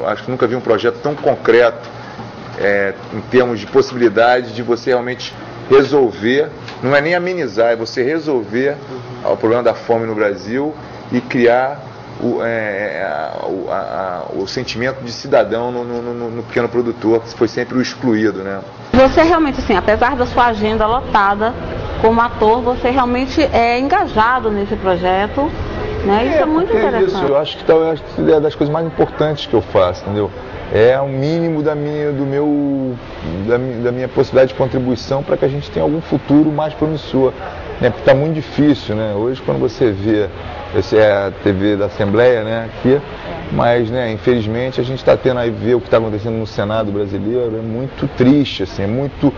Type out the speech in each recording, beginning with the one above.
Acho que nunca vi um projeto tão concreto é, em termos de possibilidade de você realmente resolver, não é nem amenizar, é você resolver o problema da fome no Brasil e criar o, é, a, a, a, o sentimento de cidadão no, no, no, pequeno produtor, que foi sempre o excluído. Né? Você realmente, assim, apesar da sua agenda lotada como ator, você realmente é engajado nesse projeto. Né? Isso é, é muito interessante. Isso, eu acho que talvez é das coisas mais importantes que eu faço, entendeu? É o mínimo da minha, do meu, da, da minha possibilidade de contribuição para que a gente tenha algum futuro mais promissor. Né? Porque está muito difícil, né? Hoje quando você vê, essa é a TV da Assembleia, né, aqui, mas né, infelizmente a gente está tendo aí ver o que está acontecendo no Senado brasileiro, é muito triste, assim, é muito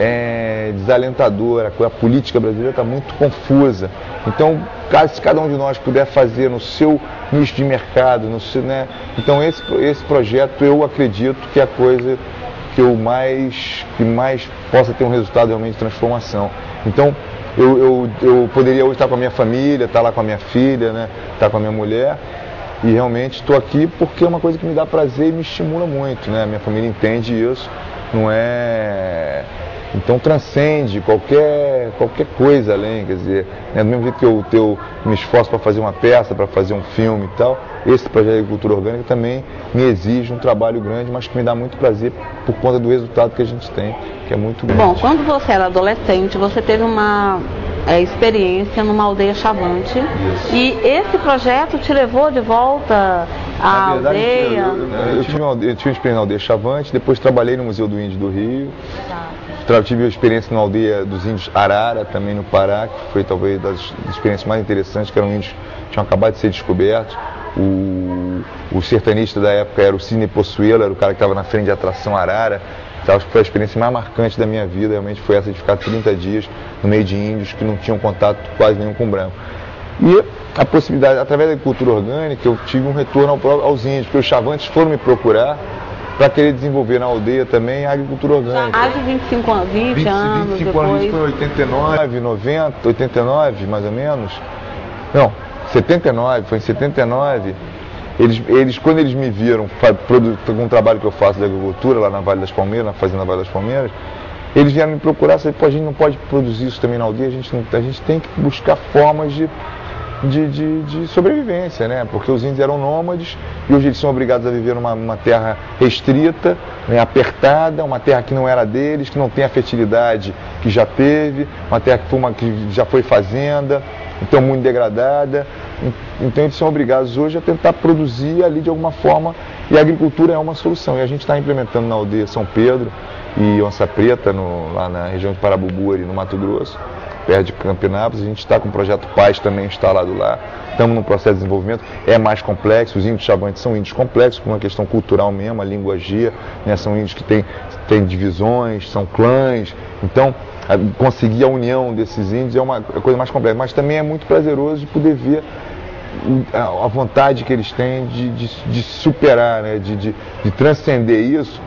é, desalentadora, a política brasileira está muito confusa. Então, se cada um de nós puder fazer no seu nicho de mercado, no seu, né? Então esse, esse projeto eu acredito que é a coisa que eu mais, que mais possa ter um resultado realmente de transformação. Então eu, eu, eu poderia hoje estar com a minha família, estar lá com a minha filha, né? estar com a minha mulher. E realmente estou aqui porque é uma coisa que me dá prazer e me estimula muito, né? Minha família entende isso. Não é então transcende qualquer, qualquer coisa além, quer dizer, né, do mesmo jeito que eu, eu me esforço para fazer uma peça, para fazer um filme e tal, esse projeto de agricultura orgânica também me exige um trabalho grande, mas que me dá muito prazer por conta do resultado que a gente tem, que é muito grande. Bom, quando você era adolescente, você teve uma é, experiência numa aldeia chavante Isso. e esse projeto te levou de volta à verdade, aldeia? Eu, tive uma, eu tive uma experiência na aldeia chavante, depois trabalhei no Museu do Índio do Rio. Tá tive a experiência na aldeia dos índios Arara, também no Pará, que foi talvez das experiências mais interessantes, que eram índios que tinham acabado de ser descobertos. O, o sertanista da época era o Cine Possuelo, era o cara que estava na frente de atração Arara. Então, acho que foi a experiência mais marcante da minha vida, realmente foi essa de ficar 30 dias no meio de índios que não tinham contato quase nenhum com branco. E a possibilidade, através da agricultura orgânica, eu tive um retorno ao, aos índios, porque os chavantes foram me procurar para querer desenvolver na aldeia também a agricultura orgânica. Há de 25 anos, 20, 20 anos 25 depois. anos, isso foi em 89, 90, 89 mais ou menos. Não, 79, foi em 79. Eles, eles quando eles me viram com um trabalho que eu faço de agricultura lá na Vale das Palmeiras, na Fazenda Vale das Palmeiras, eles vieram me procurar, e pô, a gente não pode produzir isso também na aldeia, a gente, não, a gente tem que buscar formas de de, de, de, sobrevivência, né? Porque os índios eram nômades e hoje eles são obrigados a viver numa, terra restrita, né? apertada, uma terra que não era deles, que não tem a fertilidade que já teve, uma terra que, foi uma, que já foi fazenda, então muito degradada. Então eles são obrigados hoje a tentar produzir ali de alguma forma e a agricultura é uma solução. E a gente está implementando na aldeia São Pedro e Onça Preta, no, lá na região de Parabubuari, no Mato Grosso, perto de Campinápolis. A gente está com o projeto Paz também instalado lá. Estamos num processo de desenvolvimento, é mais complexo. Os índios chavantes são índios complexos, por uma questão cultural mesmo, a linguagia. Né? São índios que têm, têm divisões, são clãs. Então, a, conseguir a união desses índios é uma coisa mais complexa. Mas também é muito prazeroso de poder ver a, vontade que eles têm de, de, de superar, né? de, de, de transcender isso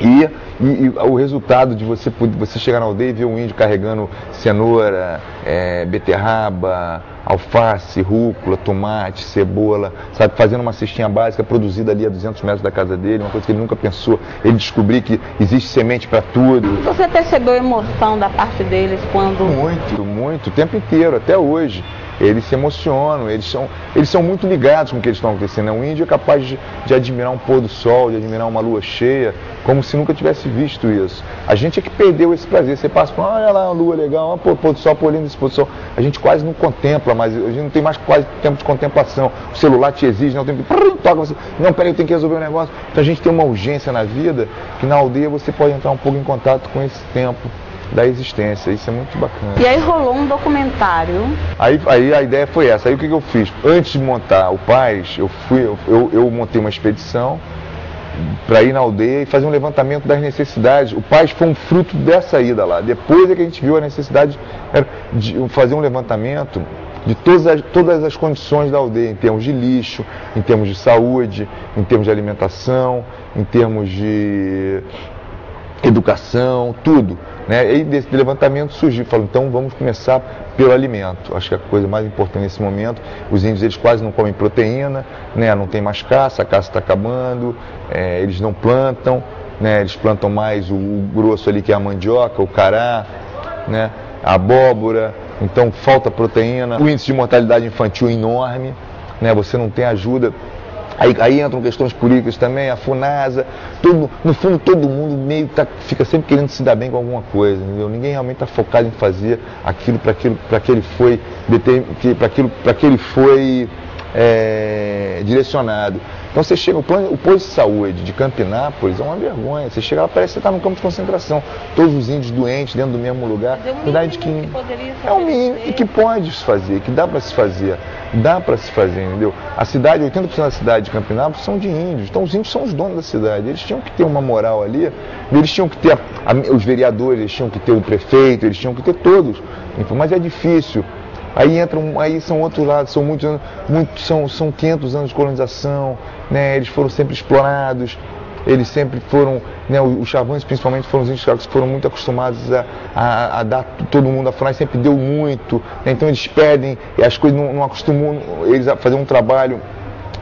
e e, e, o resultado de você, você chegar na aldeia e ver um índio carregando cenoura, é, beterraba, alface, rúcula, tomate, cebola, sabe, fazendo uma cestinha básica produzida ali a 200 metros da casa dele, uma coisa que ele nunca pensou. Ele descobrir que existe semente para tudo. Você percebeu emoção da parte deles quando. Muito, muito, o tempo inteiro, até hoje eles se emocionam, eles são, eles são muito ligados com o que eles estão acontecendo. O índio é capaz de, de, admirar um pôr do sol, de admirar uma lua cheia, como se nunca tivesse visto isso. A gente é que perdeu esse prazer. Você passa por, olha lá, uma lua legal, uma pôr, do sol, pôr lindo esse pôr do sol. A gente quase não contempla, mas a gente não tem mais quase tempo de contemplação. O celular te exige, não tem que. Toca você. Não, peraí, eu tenho que resolver um negócio. Então a gente tem uma urgência na vida que na aldeia você pode entrar um pouco em contato com esse tempo da existência. Isso é muito bacana. E aí rolou um documentário. Aí, aí a ideia foi essa. Aí o que, que eu fiz? Antes de montar o Paz, eu, fui, eu, eu montei uma expedição para ir na aldeia e fazer um levantamento das necessidades. O Paz foi um fruto dessa ida lá. Depois é que a gente viu a necessidade de fazer um levantamento de todas as, todas as condições da aldeia, em termos de lixo, em termos de saúde, em termos de alimentação, em termos de educação, tudo. Né? E desse levantamento surgiu, falou, então vamos começar pelo alimento. Acho que a coisa mais importante nesse momento, os índios eles quase não comem proteína, né? não tem mais caça, a caça está acabando, é, eles não plantam, né? eles plantam mais o, o, grosso ali que é a mandioca, o cará, né? a abóbora, então falta proteína, o índice de mortalidade infantil é enorme, né? você não tem ajuda Aí, aí, entram questões políticas também, a FUNASA, no fundo todo mundo meio tá, fica sempre querendo se dar bem com alguma coisa, entendeu? Ninguém realmente está focado em fazer aquilo para aquilo, que ele foi aquilo, que ele foi é, direcionado. Então você chega, o, plano, o posto de saúde de Campinápolis é uma vergonha. Você chega lá, parece que você está no campo de concentração. Todos os índios doentes dentro do mesmo lugar. É um mínimo de que, é um mínimo e que pode se fazer, que dá para se fazer. Dá para se fazer, entendeu? A cidade, 80% da cidade de Campinápolis são de índios. Então os índios são os donos da cidade. Eles tinham que ter uma moral ali. Eles tinham que ter a, a, os vereadores, eles tinham que ter o prefeito, eles tinham que ter todos. Mas é difícil. Aí entram, aí são outros lados, são muitos anos, são, são 500 anos de colonização, né? Eles foram sempre explorados, eles sempre foram, né, os chavantes principalmente foram os índios que foram muito acostumados a, a, a dar todo mundo a FUNAI, sempre deu muito, né, então eles pedem, e as coisas não, não acostumam eles a fazer um trabalho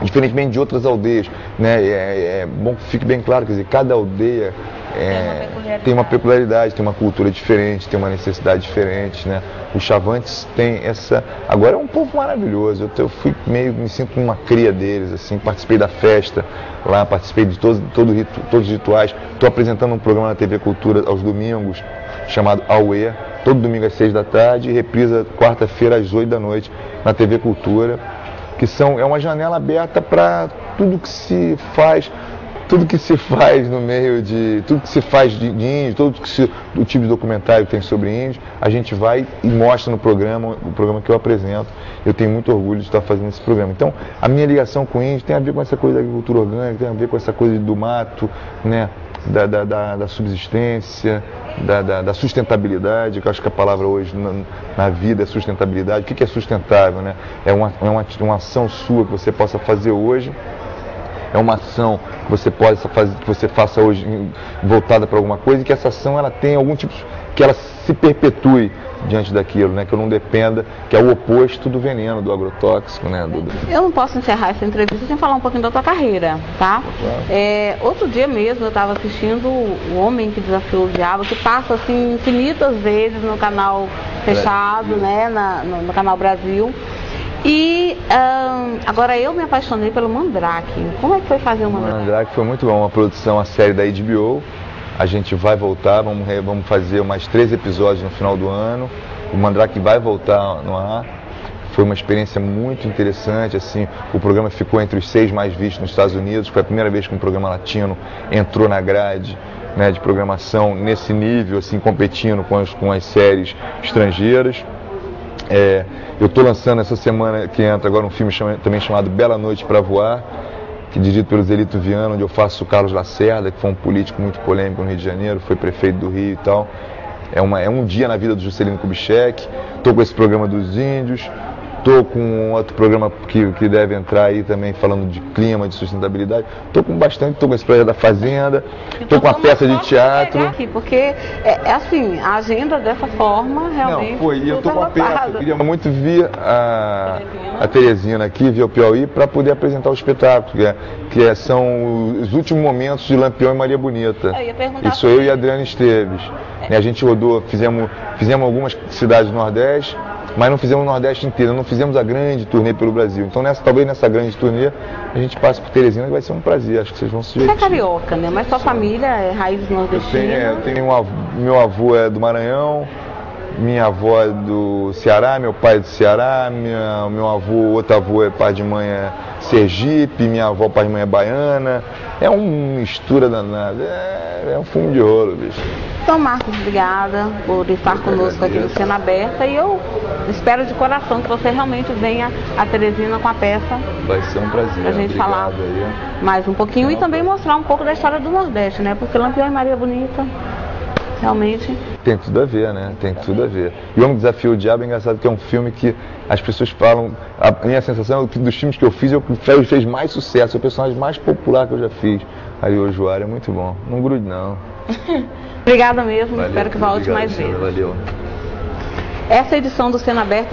diferentemente de outras aldeias, né, é, é bom que fique bem claro, quer dizer, cada aldeia é, tem uma peculiaridade, tem uma cultura diferente, tem uma necessidade diferente, né? Os Chavantes têm essa. Agora é um povo maravilhoso. Eu, eu fui meio, me sinto uma cria deles, assim, participei da festa lá, participei de todos, todo, todos os rituais. Estou apresentando um programa na TV Cultura aos domingos, chamado Aue, todo domingo às seis da tarde e reprisa quarta-feira às oito da noite na TV Cultura, que são, é uma janela aberta para tudo que se faz tudo que se faz no meio de. tudo que se faz de, índio, todo que se, o tipo de documentário que tem sobre índio, a gente vai e mostra no programa, o programa que eu apresento. Eu tenho muito orgulho de estar fazendo esse programa. Então, a minha ligação com índio tem a ver com essa coisa da agricultura orgânica, tem a ver com essa coisa do mato, né? Da, da, da, da subsistência, da, da, da, sustentabilidade, que eu acho que a palavra hoje na, na vida é sustentabilidade. O que, que é sustentável? Né? É, uma, é uma, uma ação sua que você possa fazer hoje é uma ação que você pode fazer, que você faça hoje voltada para alguma coisa e que essa ação ela tem algum tipo que ela se perpetue diante daquilo, né? Que eu não dependa, que é o oposto do veneno, do agrotóxico, né? Do. Eu não posso encerrar essa entrevista sem falar um pouquinho da tua carreira, tá? Claro. É, outro dia mesmo eu estava assistindo O Homem que Desafiou o Diabo, que passa assim infinitas vezes no canal fechado, né? Na, no, no canal Brasil. E um, agora eu me apaixonei pelo Mandrake. Como é que foi fazer o Mandrake? O Mandrake foi muito bom, uma produção, a série da HBO. A gente vai voltar, vamos, vamos fazer mais três episódios no final do ano. O Mandrake vai voltar no ar. Foi uma experiência muito interessante, assim, o programa ficou entre os seis mais vistos nos Estados Unidos, foi a primeira vez que um programa latino entrou na grade né, de programação nesse nível, assim, competindo com as, com as séries estrangeiras. É, eu estou lançando essa semana que entra agora um filme chama, também chamado Bela Noite para Voar, que é dirigido pelo Zelito Viano, onde eu faço o Carlos Lacerda, que foi um político muito polêmico no Rio de Janeiro, foi prefeito do Rio e tal. É, uma, é um dia na vida do Juscelino Kubitschek. Estou com esse programa dos índios. Estou com outro programa que, que deve entrar aí também falando de clima, de sustentabilidade. Estou com bastante, estou com esse projeto da Fazenda, estou com a peça de teatro. Aqui, porque é, é, assim, a agenda dessa forma realmente. Não, foi, e eu estou com a peça. Eu queria muito vir a, a Teresina aqui, vir ao Piauí, para poder apresentar o espetáculo, que, é, que é, são os últimos momentos de Lampião e Maria Bonita. Eu Isso eu e Adriana Esteves. É. a gente rodou, fizemos, fizemos algumas cidades do Nordeste mas não fizemos o Nordeste inteiro, não fizemos a grande turnê pelo Brasil. Então, nessa, talvez nessa grande turnê, a gente passe por Teresina, que vai ser um prazer, acho que vocês vão se divertir. Você é carioca, né? Mas sua família é raiz nordestina? Eu tenho, é, eu tenho um avô, meu avô é do Maranhão, minha avó é do Ceará, meu pai é do Ceará, minha, meu avô, outro avô é pai de mãe é Sergipe, minha avó pai de mãe é baiana. É uma mistura danada, é, é um fumo de ouro, bicho. Então, Marcos, obrigada por estar conosco aqui no Cena Aberta e eu espero de coração que você realmente venha a Teresina com a peça. Vai ser um prazer. Pra gente Obrigado falar aí. mais um pouquinho Não, e também mostrar um pouco da história do Nordeste, né? Porque Lampião e Maria Bonita realmente Tem tudo a ver, né? Tem tudo a ver. E o Homem Desafio o Diabo é engraçado que é um filme que as pessoas falam. A minha sensação é que dos filmes que eu fiz, é o que fez mais sucesso, é o personagem mais popular que eu já fiz. Aí o Joário é muito bom. Não grude não. Obrigada mesmo, valeu, espero que volte mais vezes. Valeu. Essa edição do Cena Aberta